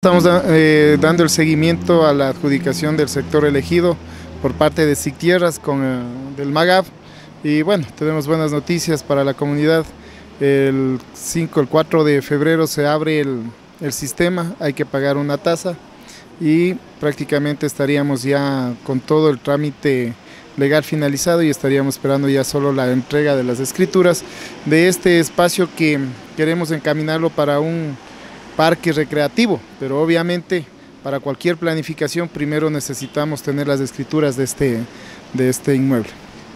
Estamos eh, dando el seguimiento a la adjudicación del sector elegido por parte de SIC Tierras con el, del MAGAV y bueno, tenemos buenas noticias para la comunidad. El 5, el 4 de febrero se abre el sistema, hay que pagar una tasa y prácticamente estaríamos ya con todo el trámite legal finalizado y estaríamos esperando ya solo la entrega de las escrituras de este espacio que queremos encaminarlo para un parque recreativo, pero obviamente para cualquier planificación primero necesitamos tener las escrituras de este, de este inmueble.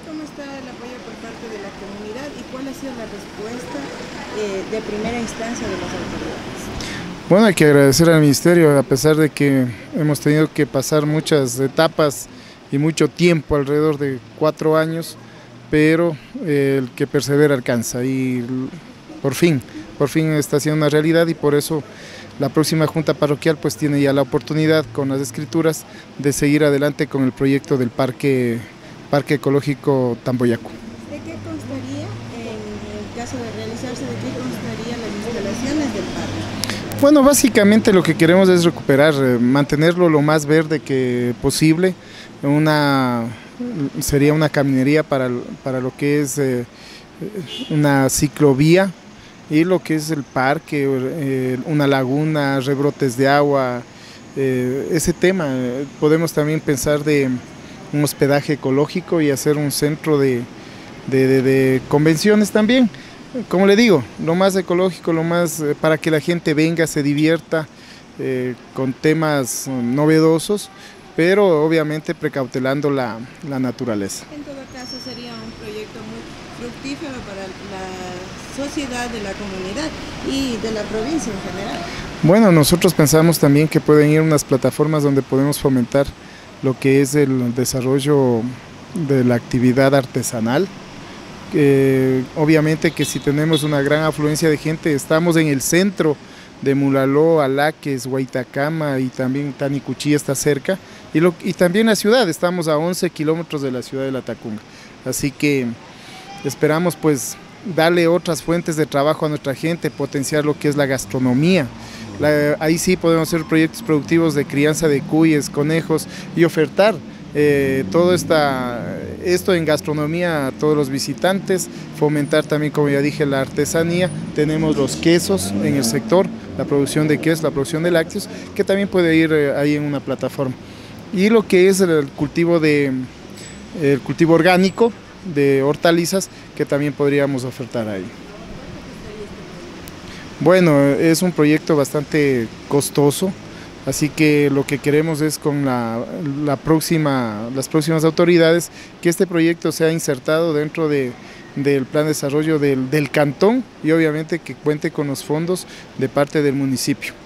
¿Cómo está el apoyo por parte de la comunidad y cuál ha sido la respuesta eh, de primera instancia de las autoridades? Bueno, hay que agradecer al Ministerio, a pesar de que hemos tenido que pasar muchas etapas y mucho tiempo, alrededor de cuatro años, pero eh, el que persevera alcanza y por fin por fin está siendo una realidad y por eso la próxima Junta Parroquial pues tiene ya la oportunidad con las escrituras de seguir adelante con el proyecto del Parque, parque Ecológico Tamboyaco. ¿De qué constaría, en el caso de realizarse, de qué constaría las instalaciones del parque? Bueno, básicamente lo que queremos es recuperar, eh, mantenerlo lo más verde que posible, una, sería una caminería para, para lo que es eh, una ciclovía y lo que es el parque, eh, una laguna, rebrotes de agua, eh, ese tema. Podemos también pensar de un hospedaje ecológico y hacer un centro de, convenciones también. Como le digo, lo más ecológico, lo más eh, para que la gente venga, se divierta con temas novedosos, pero obviamente precautelando la, la naturaleza. En todo caso sería un proyecto muy fructífero para la sociedad de la comunidad y de la provincia en general. Bueno, nosotros pensamos también que pueden ir unas plataformas donde podemos fomentar lo que es el desarrollo de la actividad artesanal. Obviamente que si tenemos una gran afluencia de gente, estamos en el centro de Mulaló, Alaques, Huaytacama y también Tanicuchí está cerca, y, y también la ciudad, estamos a 11 kilómetros de la ciudad de La Tacunga. Así que Esperamos pues darle otras fuentes de trabajo a nuestra gente, potenciar lo que es la gastronomía. ahí sí podemos hacer proyectos productivos de crianza de cuyes, conejos y ofertar eh, todo esta, esto en gastronomía a todos los visitantes, fomentar también, como ya dije, la artesanía. Tenemos los quesos en el sector, la producción de quesos, la producción de lácteos, que también puede ir eh, ahí en una plataforma. Y lo que es el cultivo, de, el cultivo orgánico, de hortalizas que también podríamos ofertar ahí. Bueno, es un proyecto bastante costoso, así que lo que queremos es con la, próxima, las próximas autoridades que este proyecto sea insertado dentro de, del plan de desarrollo del, del cantón y obviamente que cuente con los fondos de parte del municipio.